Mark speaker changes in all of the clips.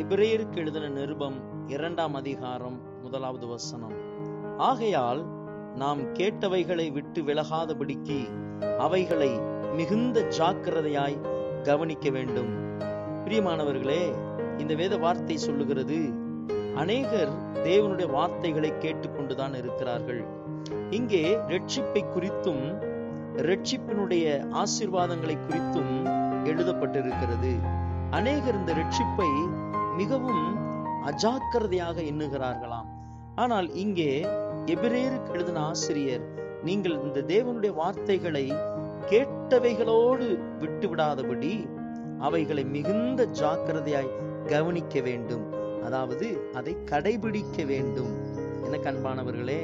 Speaker 1: இப்ரேயருக்கு எழுதின நிருபம் இரண்டாம் அதிகாரம் முதலாவது வசனம். ஆகையால் நாம் கேட்டவைகளை விட்டு விலகாதபடிக்கு அவைகளை மிகுந்த ஜாக்கிரதையாய் கவனிக்க வேண்டும். பிரியமானவர்களே இந்த வேத வார்த்தை சொல்லுகிறது அநேகர் தேவனுடைய வார்த்தைகளை கேட்டுக்கொண்டுதான் இருக்கிறார்கள். இங்கே ரட்சிப்பை குறித்தும் ரட்சிப்பினுடைய ஆசிர்வாதங்களை குறித்தும் எழுதப்பட்டிருக்கிறது. அநேகர் இந்த ரட்சிப்பை மிகவும் அஜாக்கிரதையாக எண்ணுகிறார்களாம். ஆனால் இங்கே எபிரேருக்கு எழுதின ஆசிரியர் நீங்கள் இந்த தேவனுடைய வார்த்தைகளை கேட்டவைகளோடு விட்டு விடாதபடி அவைகளை மிகுந்த ஜாக்கிரதையாய் கவனிக்க வேண்டும். அதாவது அதை கடைபிடிக்க வேண்டும். என கண்பானவர்களே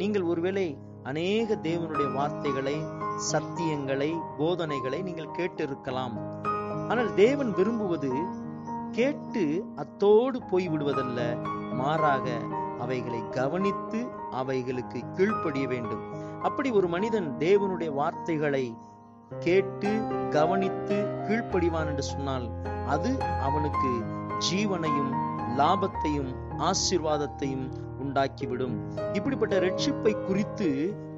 Speaker 1: நீங்கள் ஒருவேளை அநேக தேவனுடைய வார்த்தைகளை சத்தியங்களை போதனைகளை நீங்கள் கேட்டிருக்கலாம். ஆனால் தேவன் விரும்புவது கேட்டு அத்தோடு போய் விடுவதல்ல மாறாக அவைகளை கவனித்து அவைகளுக்கு கீழ்ப்படிய வேண்டும். அப்படி ஒரு மனிதன் தேவனுடைய வார்த்தைகளை கேட்டு கவனித்து கீழ்ப்படிவான் என்று சொன்னால் அது அவனுக்கு ஜீவனையும் லாபத்தையும் ஆசீர்வாதத்தையும் உண்டாக்கிவிடும். இப்படிப்பட்ட ரட்சிப்பை குறித்து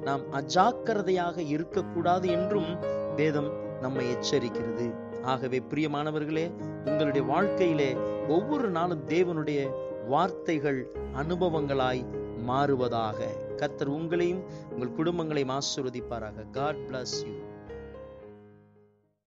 Speaker 1: நாம் அஜாக்கிரதையாக இருக்கக்கூடாது என்றும் வேதம் நம்மை எச்சரிக்கிறது. ஆகவே பிரியமானவர்களே உங்களுடைய வாழ்க்கையிலே ஒவ்வொரு நாளும் தேவனுடைய வார்த்தைகள் அனுபவங்களாய் மாறுவதாக. கர்த்தர் உங்களையும் உங்கள் குடும்பங்களையும் ஆசிர்வதிப்பாராக. God bless you